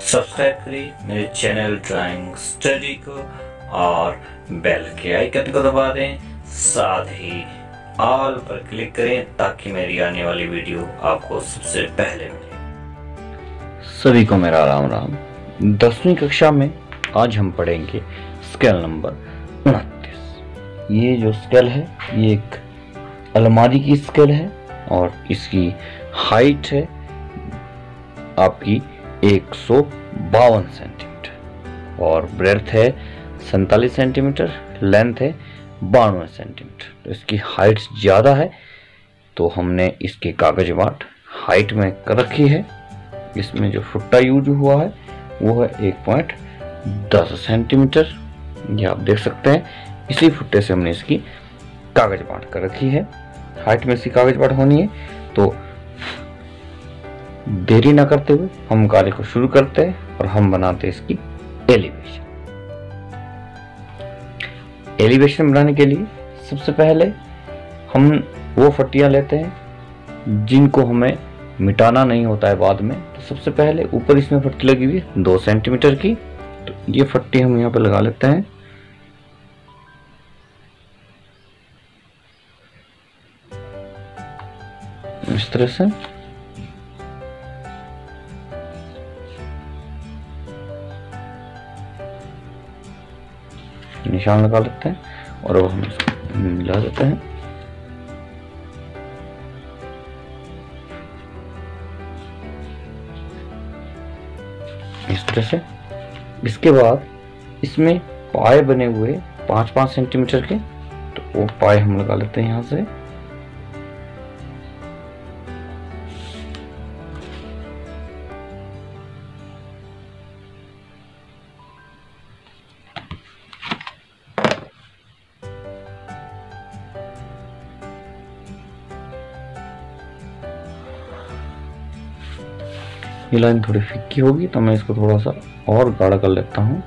Subscribe करें, मेरे channel drawing study को और बेल के आइकन को दबा दें। साथ ही ऑल पर क्लिक करें ताकि मेरी आने वाली वीडियो आपको सबसे पहले मिले। सभी को मेरा राम राम। दसवीं कक्षा में आज हम पढ़ेंगे स्केल नंबर उनतीस। ये जो स्केल है, ये एक अलमारी की स्केल है और इसकी हाइट है आपकी एक सौ बावन सेंटीमीटर। और ब्रेथ है सैतालीस सेंटीमीटर, लेंथ है बानवे सेंटीमीटर। तो इसकी हाइट ज़्यादा है तो हमने इसके कागज़ बाट हाइट में कर रखी है। इसमें जो फुट्टा यूज़ हुआ है, वो है एक पॉइंट दस सेंटीमीटर। ये आप देख सकते हैं, इसी फुट्टे से हमने इसकी कागज़ बाट कर रखी है। हाइट में इसकी कागज़ बाट होनी है तो देरी ना करते हुए हम कार्य को शुरू करते हैं और हम बनाते हैं इसकी एलिवेशन एलिवेशन बनाने के लिए सबसे पहले हम वो फट्टियाँ लेते हैं जिनको हमें मिटाना नहीं होता है बाद में। तो सबसे पहले ऊपर इसमें फट्टी लगी हुई दो सेंटीमीटर की। तो ये फट्टी हम यहाँ पर लगा लेते हैं। इस तरह से निशान लगा लेते हैं और अब हम इसको मिला देते हैं। इस तरह से। इसके बाद इसमें पाए बने हुए पाँच पाँच सेंटीमीटर के तो वो पाए हम लगा लेते हैं यहाँ से। ये लाइन थोड़ी फिक्की होगी तो मैं इसको थोड़ा सा और गाढ़ा कर लेता हूँ।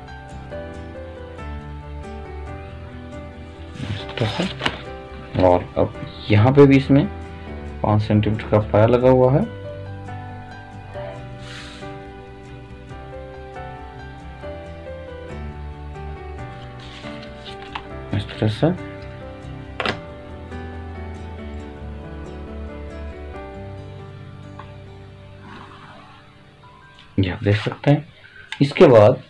और अब यहाँ पे भी इसमें पाँच सेंटीमीटर का पाया लगा हुआ है। इस तरह से। ये देख सकते हैं। इसके बाद,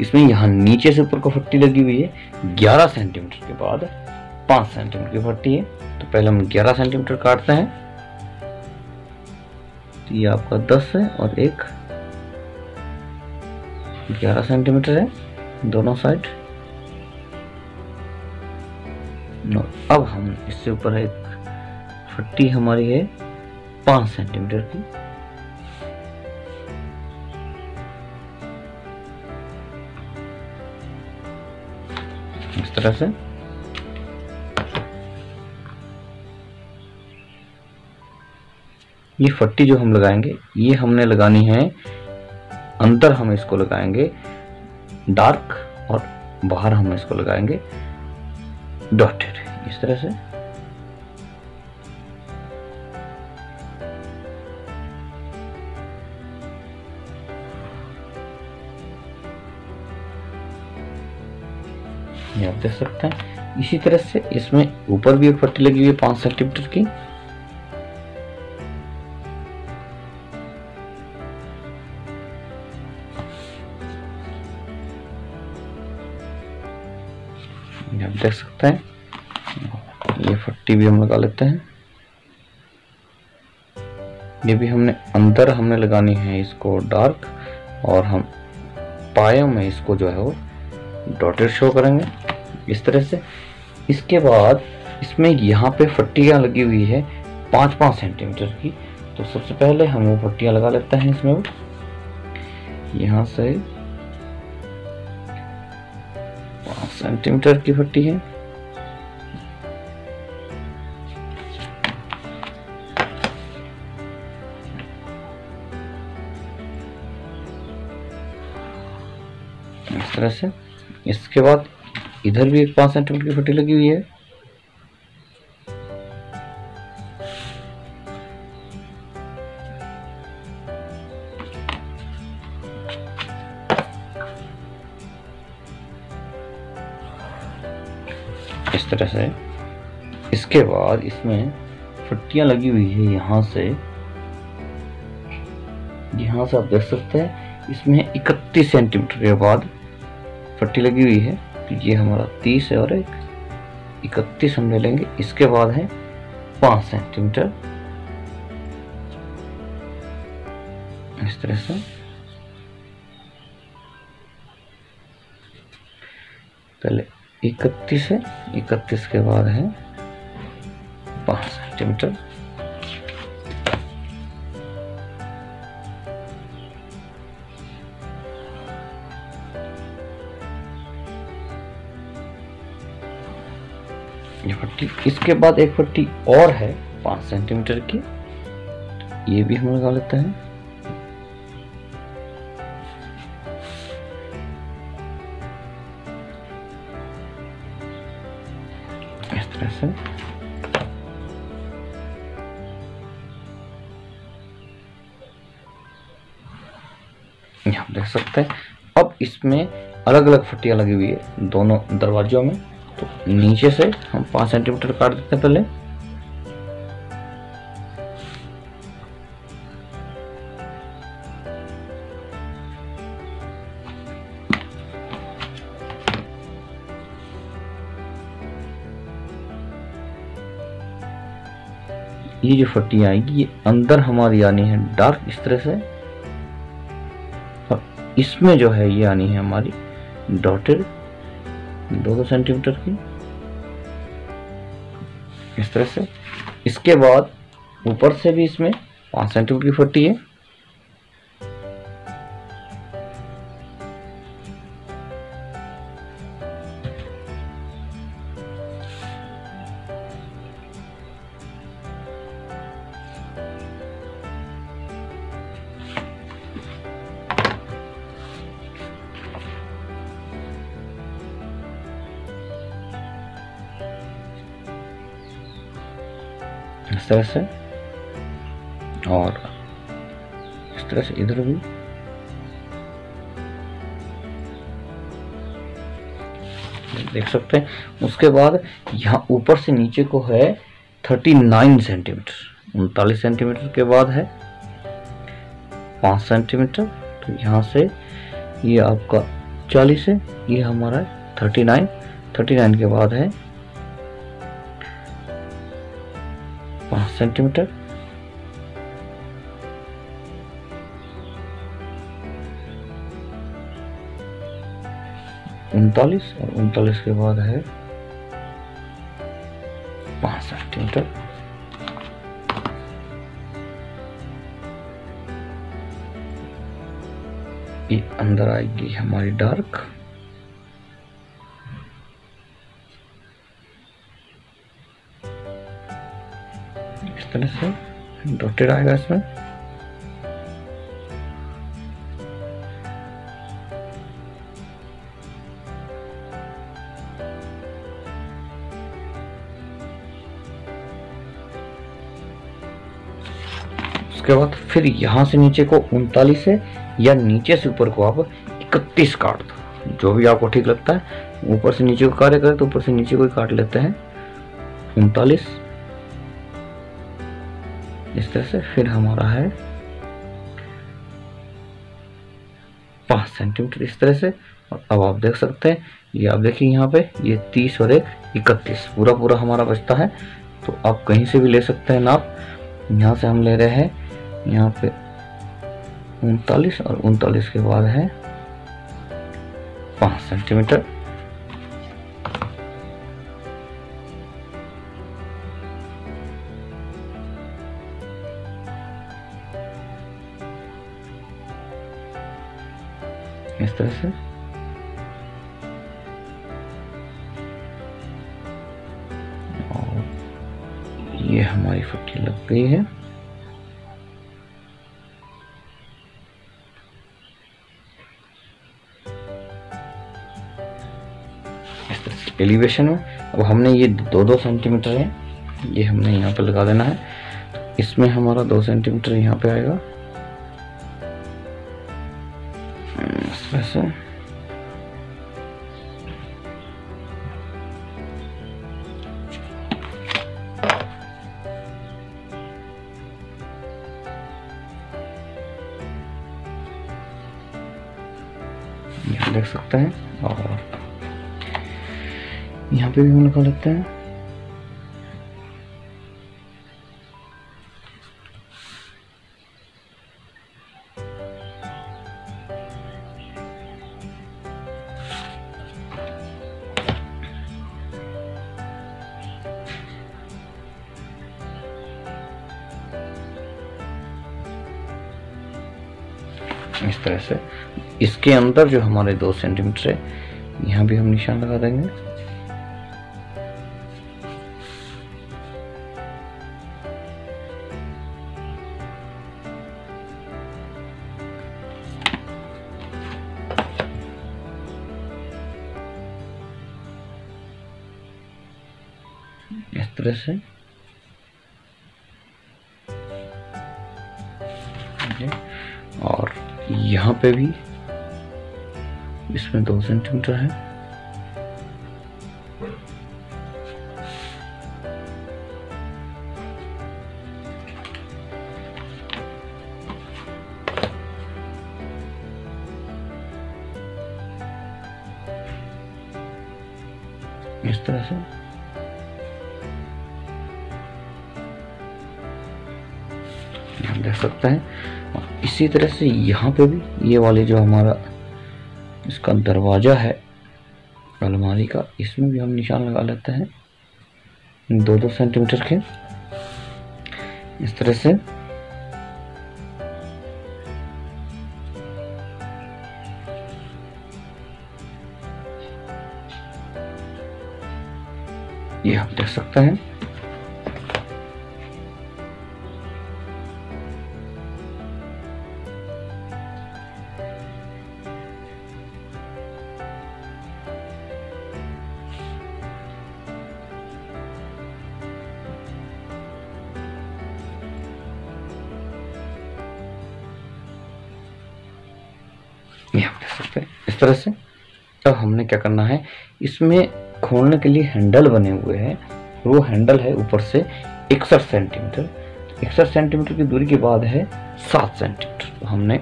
इसमें यहाँ नीचे से ऊपर को फट्टी लगी हुई है। 11 सेंटीमीटर के बाद 5 सेंटीमीटर की फट्टी है। तो पहले हम 11 सेंटीमीटर काटते हैं। तो ये आपका 10 है और एक 11 सेंटीमीटर है दोनों साइड अब हम इससे ऊपर एक फट्टी हमारी है 5 सेंटीमीटर की। तरह से। ये फट्टी जो हम लगाएँगे, ये हमने लगानी है, अंदर हम इसको लगाएँगे, डार्क और बाहर हम इसको लगाएँगे, डॉटेड, इस तरह से। ये आप देख सकते हैं। इसी तरह से इसमें ऊपर भी एक पट्टी लगी हुई है, पाँच सेंटीमीटर की। आप देख सकते हैं। ये फट्टी भी हम लगा लेते हैं। ये भी हमने अंदर हमने लगानी है इसको डार्क, और हम पायों में इसको जो है वो डॉटेड शो करेंगे इस तरह से। इसके बाद इसमें यहाँ पे फट्टियाँ लगी हुई है पाँच पाँच सेंटीमीटर की। तो सबसे पहले हम वो फट्टियाँ लगा लेते हैं इसमें यहाँ से पाँच सेंटीमीटर की फट्टी है। इस तरह से। इसके बाद इधर भी एक पाँच सेंटीमीटर की पट्टी लगी हुई है। इस तरह से। इसके बाद इसमें फट्टियाँ लगी हुई है यहाँ से। यहाँ से आप देख सकते हैं, इसमें 31 सेंटीमीटर के बाद पट्टी लगी हुई है। तो ये हमारा 30 है और एक इकतीस हम ले लेंगे। इसके बाद है पाँच सेंटीमीटर। इस तरह से। पहले इकतीस है। इकतीस के बाद है पाँच सेंटीमीटर। ये पट्टी इसके बाद एक पट्टी और है, पाँच सेंटीमीटर की। ये भी हम लगा लेते हैं। इस तरह से। आप देख सकते हैं। अब इसमें अलग अलग फटियाँ लगी हुई है, दोनों दरवाजों में। तो नीचे से हम पाँच सेंटीमीटर काट देते हैं पहले। ये जो फट्टी आएगी, ये अंदर हमारी आनी है डार्क इस तरह से। और इसमें जो है ये आनी है हमारी डॉटेड दो दो सेंटीमीटर की। इस तरह से। इसके बाद ऊपर से भी इसमें पाँच सेंटीमीटर की फटी है। तरह से और इस तरह से इधर भी। देख सकते हैं। उसके बाद यहाँ ऊपर से नीचे को है 39 सेंटीमीटर। उनतालीस सेंटीमीटर के बाद है पाँच सेंटीमीटर। तो यहाँ से ये आपका 40 है। ये हमारा 39 39 के बाद है सेंटीमीटर उनतालीस और उनतालीस के बाद है पाँच सेंटीमीटर ये अंदर आएगी हमारी डार्क तरह से डॉटेड आएगा इसमें उसके बाद फिर यहाँ से नीचे को उनतालीस है, या नीचे से ऊपर को आप इकतीस काट दो। जो भी आपको ठीक लगता है, ऊपर से नीचे को कार्य करें तो ऊपर से नीचे को ही काट लेते हैं। उनतालीस। इस तरह से फिर हमारा है पाँच सेंटीमीटर इस तरह से। और अब आप देख सकते हैं, ये आप देखिए यहाँ पे, ये तीस और एक इकतीस, पूरा पूरा हमारा बचता है। तो आप कहीं से भी ले सकते हैं नाप। यहाँ से हम ले रहे हैं, यहाँ पे उनतालीस और उनतालीस के बाद है पाँच सेंटीमीटर तरह से और ये हमारी फट्टी लग गई है। इस तरह से एलिवेशन में। अब हमने ये दो दो सेंटीमीटर है। ये हमने यहाँ पे लगा देना है। इसमें हमारा दो सेंटीमीटर यहाँ पे आएगा। पे भी हम लगा लेते हैं। इस तरह से। इसके अंदर जो हमारे दो सेंटीमीटर है, यहाँ भी हम निशान लगा देंगे। इस तरह से और यहाँ पे भी इसमें दो सेंटीमीटर है। इस तरह से देख सकते हैं। और इसी तरह से यहाँ पे भी ये वाले जो हमारा इसका दरवाज़ा है, अलमारी का, इसमें भी हम निशान लगा लेते हैं। दो दो सेंटीमीटर के। इस तरह से। ये आप देख सकते हैं। ये आप देख सकते हैं इस तरह से। अब हमने क्या करना है इसमें खोलने के लिए हैंडल बने हुए हैं। वो हैंडल है ऊपर से इकसठ सेंटीमीटर। इकसठ सेंटीमीटर की दूरी के बाद है सात सेंटीमीटर। तो हमने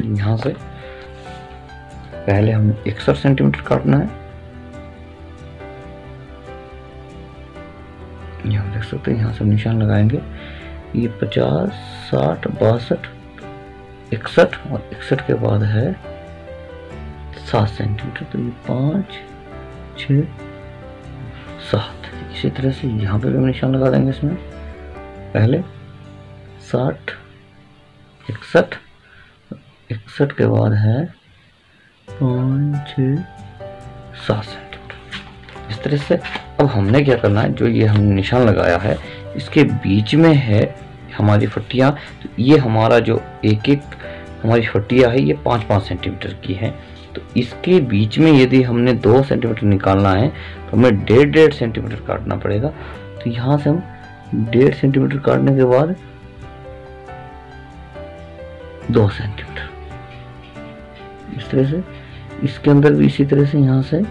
यहाँ से पहले हम इकसठ सेंटीमीटर काटना है। यहाँ देख सकते हैं यहाँ से निशान लगाएँगे। ये पचास साठ बासठ इकसठ और इकसठ के बाद है सात सेंटीमीटर तो ये पाँच छ सात। इसी तरह से यहाँ पे भी हम निशान लगा देंगे इसमें। पहले साठ, इकसठ इकसठ के बाद है पाँच छ सात सेंटीमीटर इस तरह से अब हमने क्या करना है? जो ये हमने निशान लगाया है, इसके बीच में है हमारी फट्टियाँ तो ये हमारा जो एक एक हमारी फट्टियाँ है, ये पाँच पाँच सेंटीमीटर की है। तो इसके बीच में यदि हमने दो सेंटीमीटर निकालना है तो हमें डेढ़ डेढ़ सेंटीमीटर काटना पड़ेगा। तो यहाँ से हम डेढ़ सेंटीमीटर काटने के बाद दो सेंटीमीटर इस तरह से, इसके अंदर भी इसी तरह से यहाँ से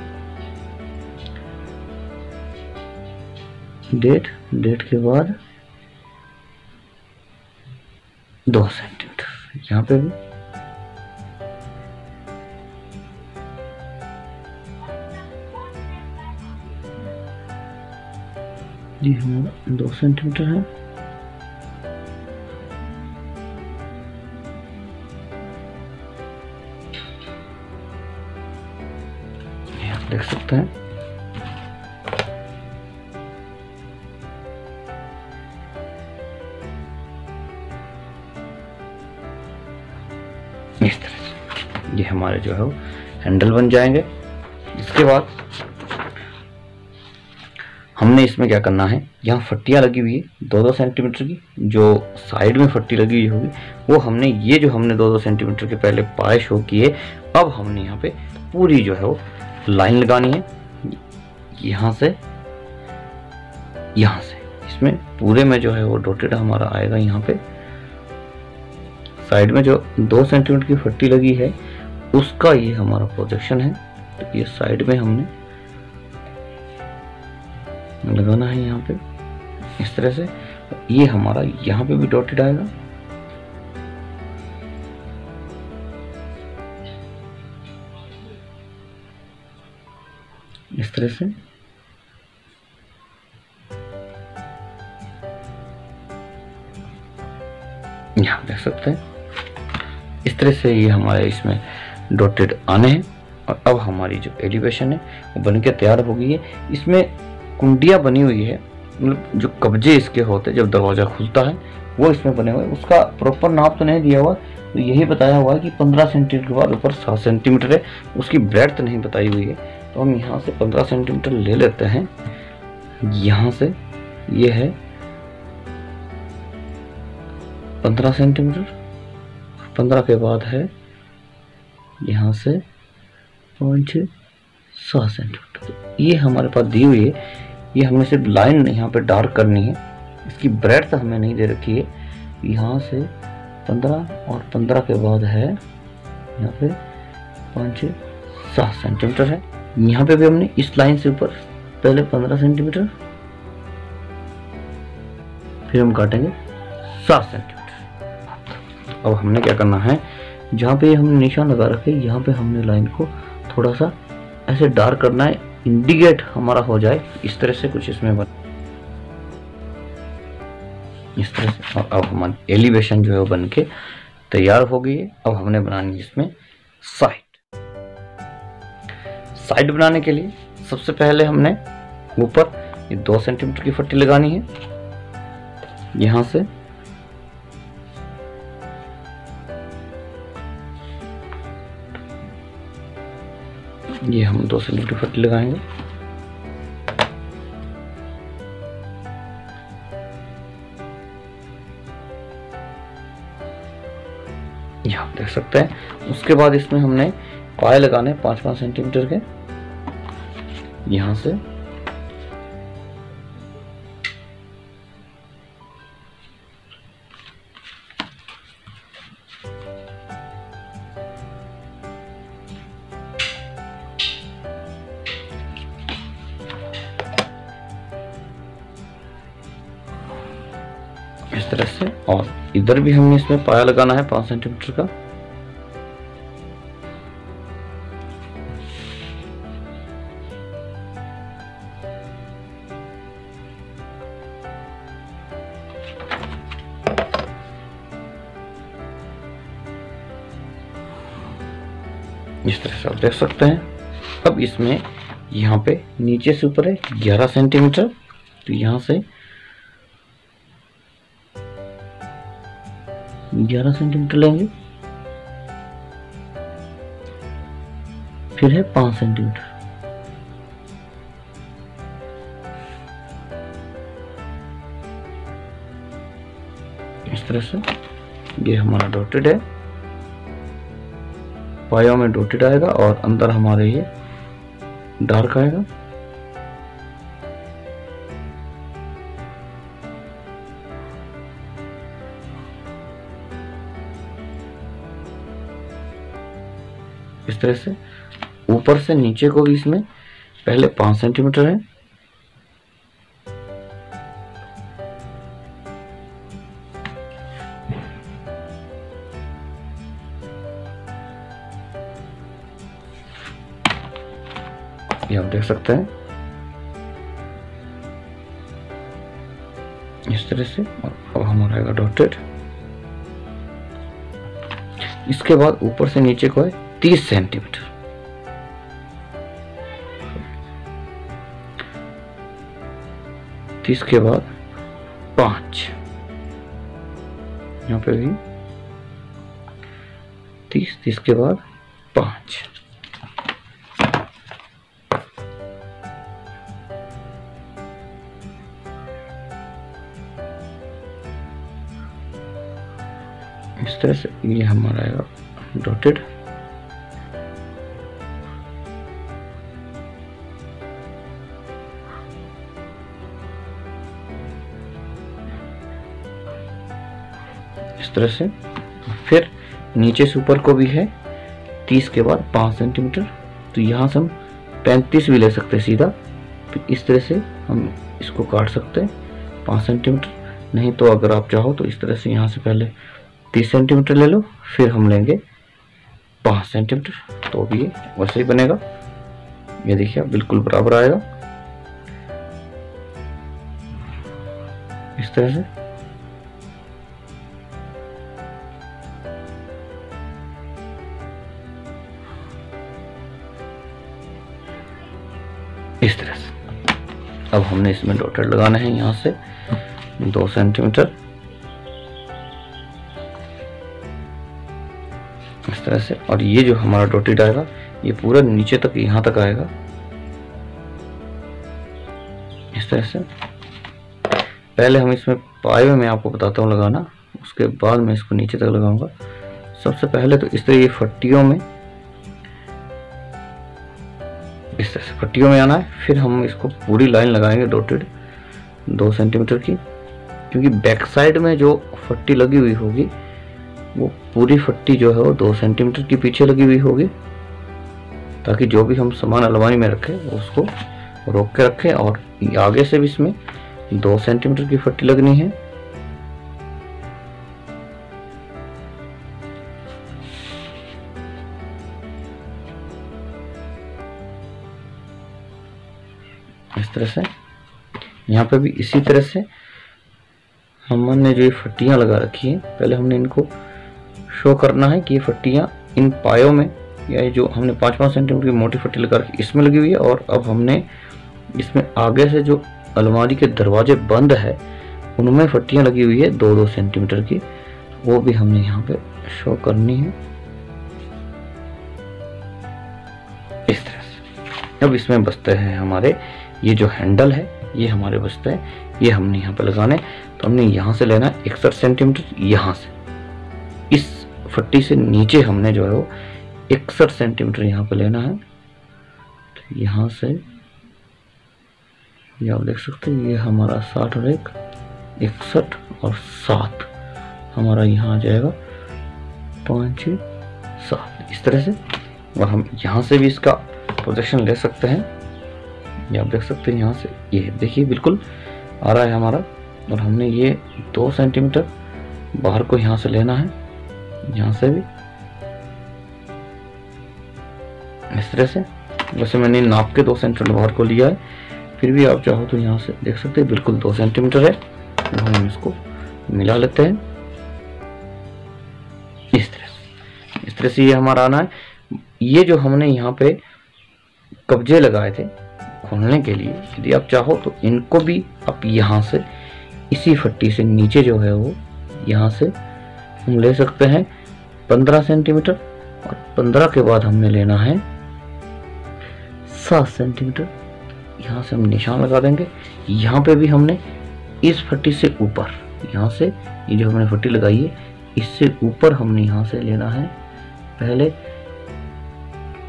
डेढ़ डेढ़ के बाद दो सेंटीमीटर यहाँ पे भी जी हमारा दो सेंटीमीटर है। आप देख सकते हैं। इस तरह से ये हमारे जो है हैंडल बन जाएँगे। इसके बाद हमने इसमें क्या करना है, यहाँ फट्टियाँ लगी हुई है दो दो सेंटीमीटर की, जो साइड में फट्टी लगी हुई होगी, वो हमने, ये जो हमने दो दो सेंटीमीटर के पहले पाए शो किए, अब हमने यहाँ पे पूरी जो है वो लाइन लगानी है। यहाँ से यहाँ से, इसमें पूरे में जो है वो डोटेड हमारा आएगा यहाँ पे। साइड में जो दो सेंटीमीटर की फट्टी लगी है, उसका ये हमारा प्रोजेक्शन है तो ये साइड में हमने लगाना है यहाँ पे। इस तरह से। ये हमारा यहाँ पे भी डॉटेड आएगा। इस तरह से। यहाँ देख सकते हैं। इस तरह से ये हमारे इसमें डॉटेड आने हैं। और अब हमारी जो एलिवेशन है, वो बन के तैयार हो गई है। इसमें कुंडिया बनी हुई है मतलब जो कब्जे इसके होते हैं, जब दरवाज़ा खुलता है, वो इसमें बने हुए उसका प्रॉपर नाप तो नहीं दिया हुआ तो यही बताया हुआ है कि 15 सेंटीमीटर के बाद ऊपर सात सेंटीमीटर है, उसकी ब्रेड नहीं बताई हुई है। तो हम यहाँ से 15 सेंटीमीटर ले लेते हैं। यहाँ से ये है 15 सेंटीमीटर। 15 के बाद है यहाँ से पाँच छः सात सेंटीमीटर। ये हमारे पास दी हुई है। ये हमें सिर्फ़ लाइन यहाँ पे डार्क करनी है। इसकी ब्रेड हमें नहीं दे रखी है। यहाँ से पंद्रह और पंद्रह के बाद है, यहाँ पे पाँच सात सेंटीमीटर है। यहाँ पे भी हमने इस लाइन से ऊपर पहले पंद्रह सेंटीमीटर फिर हम काटेंगे सात सेंटीमीटर अब हमने क्या करना है, जहाँ पे हमने निशान लगा रखे, यहाँ पे हमने लाइन को थोड़ा सा ऐसे डार्क करना है। इंडिकेट हमारा हो जाए, इस तरह से कुछ इसमें बन इस तरह से। और अब हमारी एलिवेशन जो है बन के तैयार हो गई है। अब हमने बनानी है इसमें साइड साइड बनाने के लिए सबसे पहले हमने ऊपर ये दो सेंटीमीटर की फट्टी लगानी है। यहाँ से ये हम दो सेंटीमीटर पट्टी लगाएँगे। आप देख सकते हैं। उसके बाद इसमें हमने पाए लगाने पाँच पाँच सेंटीमीटर के। यहाँ से इधर भी हमें इसमें पाया लगाना है पाँच सेंटीमीटर का। इस तरह से आप देख सकते हैं। अब इसमें यहाँ पे नीचे से ऊपर है ग्यारह सेंटीमीटर। तो यहाँ से ग्यारह सेंटीमीटर लेंगे। फिर है पाँच सेंटीमीटर। इस तरह से ये हमारा डॉटेड है। पाया में डॉटेड आएगा और अंदर हमारे ये डार्क आएगा। तरह से। ऊपर से नीचे को भी इसमें। पहले पाँच सेंटीमीटर है। ये आप देख सकते हैं। इस तरह से। और अब हमारा आएगा डॉटेड इसके बाद ऊपर से नीचे को है। तीस सेंटीमीटर। तीस के बाद पाँच। यहाँ पे भी तीस तीस के बाद पाँच। इस तरह से ये हमारा आएगा डॉटेड तरह से। फिर नीचे से ऊपर को भी है, तीस के बाद पाँच सेंटीमीटर तो यहाँ से हम पैंतीस भी ले सकते हैं सीधा। इस तरह से हम इसको काट सकते हैं, पाँच सेंटीमीटर नहीं तो अगर आप चाहो तो इस तरह से यहाँ से पहले तीस सेंटीमीटर ले लो, फिर हम लेंगे पाँच सेंटीमीटर तो भी ये वैसे ही बनेगा। ये देखिए बिल्कुल बराबर आएगा। इस तरह से। अब हमने इसमें डॉटेड लगाना है यहाँ से। दो सेंटीमीटर। इस तरह से। और ये जो हमारा डॉटेड आएगा, ये पूरा नीचे तक, यहाँ तक आएगा। इस तरह से। पहले हम इसमें पाए में मैं आपको बताता हूँ लगाना। उसके बाद मैं इसको नीचे तक लगाऊँगा। सबसे पहले तो इस तरह ये फट्टियों में इस तरह से पट्टियों में आना है। फिर हम इसको पूरी लाइन लगाएँगे डॉटेड दो सेंटीमीटर की। क्योंकि बैक साइड में जो फट्टी लगी हुई होगी, वो पूरी फट्टी जो है वो दो सेंटीमीटर की पीछे लगी हुई होगी। ताकि जो भी हम सामान अलमारी में रखें, उसको रोक के रखें और आगे से भी इसमें दो सेंटीमीटर की फट्टी लगनी है। तरह से। यहाँ पे भी इसी तरह से हमने जो ये फट्टियाँ लगा रखी हैं, पहले हमने इनको शो करना है कि ये फट्टियाँ इन पायों में या जो हमने पाँच पाँच सेंटीमीटर की मोटी फट्टी लगा रखी, इसमें लगी हुई है और अब हमने इसमें आगे से जो अलमारी के दरवाजे बंद है, उनमें फट्टियाँ लगी हुई है दो दो सेंटीमीटर की, वो भी हमने यहाँ पे शो करनी है। इस तरह से। अब इसमें बसते हैं हमारे ये जो हैंडल है, ये हमारे बचता है ये हमने यहाँ पे लगाने तो हमने यहाँ से लेना है इकसठ सेंटीमीटर यहाँ से। इस फट्टी से नीचे हमने जो है वो इकसठ सेंटीमीटर यहाँ पे लेना है। तो यहाँ से, ये आप देख सकते हैं, ये हमारा साठ और एक, इकसठ और सात, हमारा यहाँ आ जाएगा पाँच सात। इस तरह से, और हम यहाँ से भी इसका प्रोजेक्शन ले सकते हैं। ये आप देख सकते हैं यहाँ से, ये देखिए, बिल्कुल आ रहा है हमारा, और हमने ये दो सेंटीमीटर बाहर को यहाँ से लेना है, यहाँ से भी। इस तरह से, वैसे मैंने नाप के दो सेंटीमीटर बाहर को लिया है, फिर भी आप चाहो तो यहाँ से देख सकते हैं, बिल्कुल दो सेंटीमीटर है तो हम इसको मिला लेते हैं। इस तरह से, इस तरह से ये हमारा आना है। ये जो हमने यहाँ पे कब्जे लगाए थे खोलने के लिए। यदि आप चाहो तो इनको भी आप यहाँ से, इसी फट्टी से नीचे जो है वो यहाँ से हम ले सकते हैं। पंद्रह सेंटीमीटर और पंद्रह के बाद हमने लेना है सात सेंटीमीटर। यहाँ से हम निशान लगा देंगे। यहाँ पे भी हमने इस फट्टी से ऊपर, यहाँ से ये जो हमने फट्टी लगाई है, इससे ऊपर हमने यहाँ से लेना है। पहले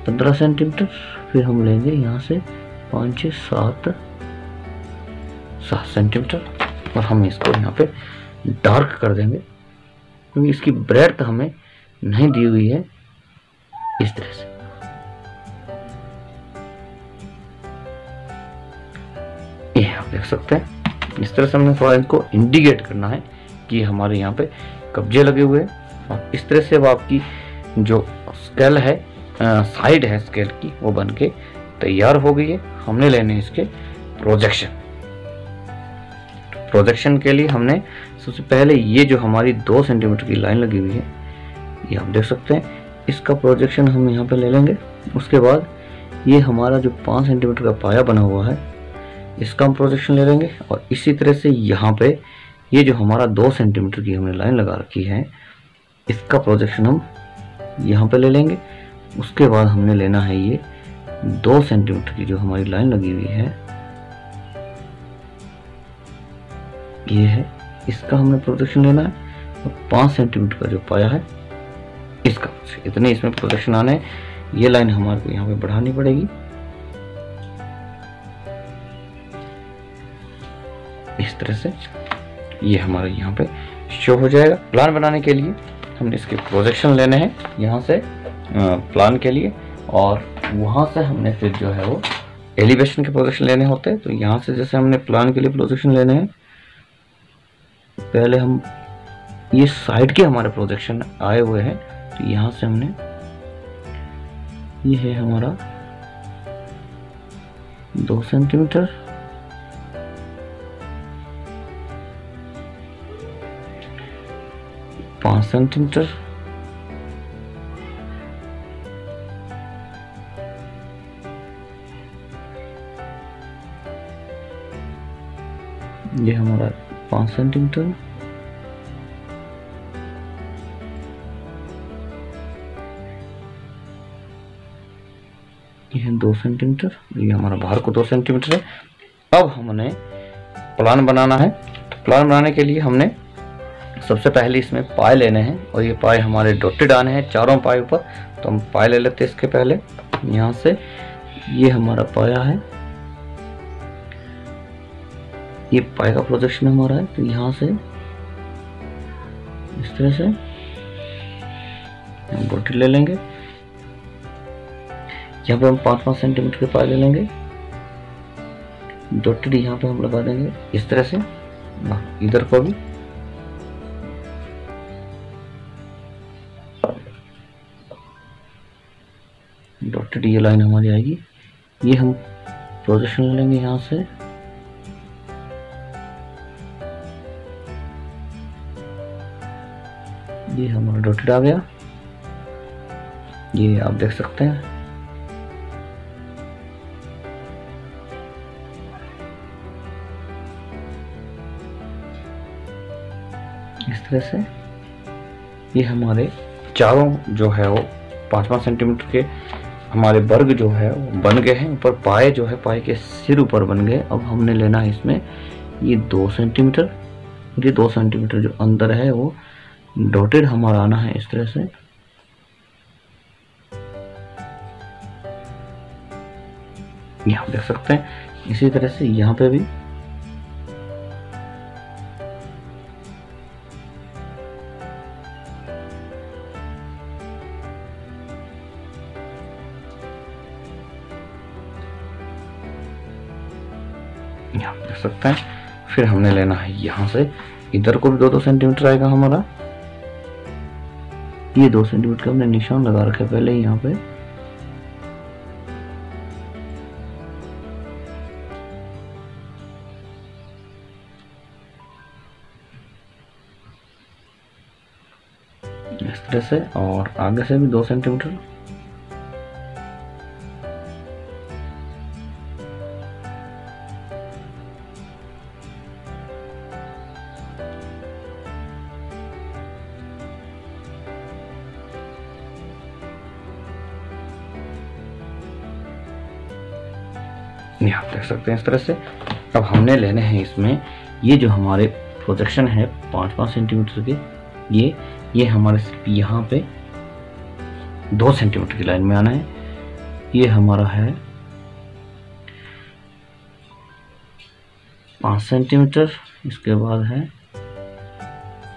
पंद्रह सेंटीमीटर, फिर हम लेंगे यहाँ से पाँच सात सात सेंटीमीटर और हम इसको यहाँ पे डार्क कर देंगे, क्योंकि इसकी ब्रेथ हमें नहीं दी हुई है इस तरह से। ये आप देख सकते हैं, इस तरह से हमने थोड़ा इनको इंडिकेट करना है कि हमारे यहाँ पे कब्जे लगे हुए हैं, और इस तरह से वो आपकी जो स्केल है साइड है स्केल की, वो बन के तैयार हो गई है। हमने लेने इसके प्रोजेक्शन प्रोजेक्शन के लिए हमने सबसे पहले ये जो हमारी दो सेंटीमीटर की लाइन लगी हुई है, ये आप देख सकते हैं। इसका प्रोजेक्शन हम यहाँ पे ले लेंगे। उसके बाद ये हमारा जो पाँच सेंटीमीटर का पाया बना हुआ है, इसका हम प्रोजेक्शन ले लेंगे। और इसी तरह से यहाँ पे ये जो हमारा दो सेंटीमीटर की हमने लाइन लगा रखी है, इसका प्रोजेक्शन हम यहाँ पे ले लेंगे। उसके बाद हमने लेना है ये दो सेंटीमीटर की जो हमारी लाइन लगी हुई है, ये है, इसका हमने प्रोटेक्शन लेना है, और पाँच सेंटीमीटर का जो पाया है, इसका, इतने इसमें प्रोटेक्शन आने ये लाइन हमारे को यहाँ पे बढ़ानी पड़ेगी। इस तरह से ये हमारे यहाँ पे शो हो जाएगा। प्लान बनाने के लिए हमने इसके प्रोजेक्शन लेने हैं, यहाँ से प्लान के लिए। और वहाँ से हमने फिर जो है वो एलिवेशन के प्रोजेक्शन लेने होते हैं। तो यहाँ से जैसे हमने प्लान के लिए प्रोजेक्शन लेने हैं, पहले हम ये साइड के हमारे प्रोजेक्शन आए हुए हैं। तो यहाँ से हमने, ये है हमारा दो सेंटीमीटर पाँच सेंटीमीटर ये हमारा पाँच सेंटीमीटर ये दो सेंटीमीटर ये हमारा बाहर को दो सेंटीमीटर है। अब हमने प्लान बनाना है। तो प्लान बनाने के लिए हमने सबसे पहले इसमें पाए लेने हैं और ये पाए हमारे डोटेड आने हैं चारों पाए ऊपर। तो हम पाए ले लेते हैं इसके पहले। यहाँ से ये हमारा पाया है। ये पाए का प्रोजेक्शन हमारा है तो यहाँ से इस तरह से हम डोटेड ले लेंगे। यहाँ पे हम पाँच पाँच सेंटीमीटर के पाए ले लेंगे। डोटेड यहाँ पे हम लगा देंगे, इस तरह से। इधर को भी। डॉटेड ये लाइन हमारी आएगी। ये हम प्रोजेक्शन ले लेंगे यहाँ से। ये हमारा डॉटेड आ गया। ये आप देख सकते हैं। इस तरह से ये हमारे चारों जो है वो पाँच पाँच सेंटीमीटर के हमारे वर्ग जो है वो बन गए हैं। ऊपर पाए जो है, पाए के सिर ऊपर बन गए। अब हमने लेना है इसमें ये दो सेंटीमीटर ये दो सेंटीमीटर जो अंदर है वो डॉटेड हमारा आना है इस तरह से। यहाँ देख सकते हैं। इसी तरह से यहाँ पे भी। यहाँ देख सकते हैं। फिर हमने लेना है यहाँ से। इधर को भी दो दो सेंटीमीटर आएगा हमारा। ये दो सेंटीमीटर का हमने निशान लगा रखा है पहले ही यहाँ पे। इस तरह से और आगे से भी दो सेंटीमीटर देख सकते हैं इस तरह से। अब हमने लेने हैं इसमें, ये जो हमारे प्रोजेक्शन है, पाँच पाँच सेंटीमीटर के, ये ये हमारे यहाँ पे दो सेंटीमीटर की लाइन में आना है। ये हमारा है पाँच सेंटीमीटर इसके बाद है,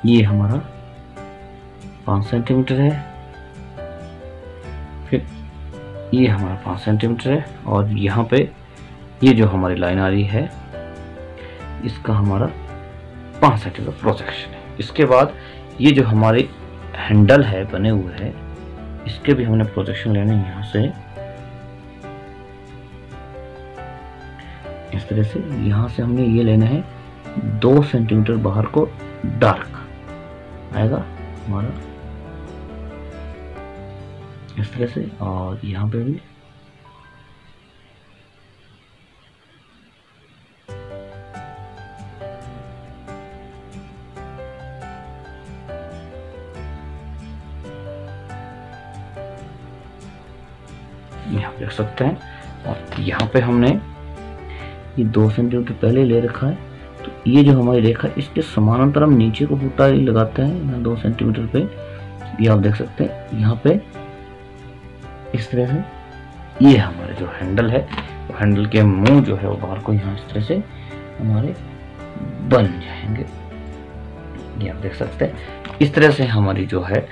ये हमारा पाँच सेंटीमीटर है। फिर ये हमारा पाँच सेंटीमीटर है, और यहाँ पे ये जो हमारी लाइन आ रही है, इसका हमारा पाँच सेंटीमीटर प्रोजेक्शन है। इसके बाद ये जो हमारे हैंडल है, बने हुए है, इसके भी हमने प्रोजेक्शन लेने यहाँ से। इस तरह से यहाँ से हमने ये लेना है, दो सेंटीमीटर बाहर को डार्क आएगा हमारा। इस तरह से, और यहाँ पे भी सकते हैं। और यहाँ पे हमने ये दो सेंटीमीटर पहले ले रखा है। तो ये जो हमारी रेखा इसके समानांतर हम नीचे को फूटा लगाते हैं, यहाँ दो सेंटीमीटर पे। ये आप देख सकते हैं, यहाँ पे इस तरह से। ये हमारे जो हैंडल है, वो हैंडल के मुँह जो है, वो बाहर को यहाँ इस तरह से हमारे बन जाएँगे। ये आप देख सकते हैं, इस तरह से हमारी जो है,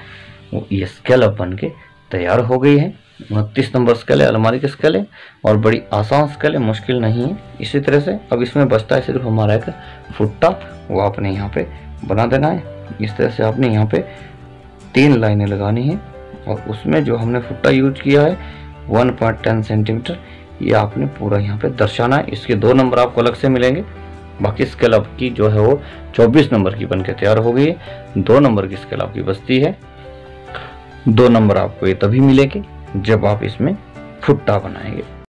वो ये स्केल अब बन के तैयार हो गई है। उनतीस नंबर स्केल है, अलमारी का स्केल है और बड़ी आसान स्केल है, मुश्किल नहीं है। इसी तरह से अब इसमें बचता है सिर्फ़ हमारा एक फुट्टा, वो आपने यहाँ पे बना देना है। इस तरह से आपने यहाँ पे तीन लाइनें लगानी है और उसमें जो हमने फुट्टा यूज़ किया है, वन पॉइंट टेन सेंटीमीटर, ये आपने पूरा यहाँ पे दर्शाना है। इसके दो नंबर आपको अलग से मिलेंगे। बाकी स्केल आपकी जो है वो 24 नंबर की बनके तैयार हो गई है। दो नंबर की स्केल आपकी बचती है। दो नंबर आपको ये तभी मिलेंगे। जब आप इसमें फुट्टा बनाएँगे।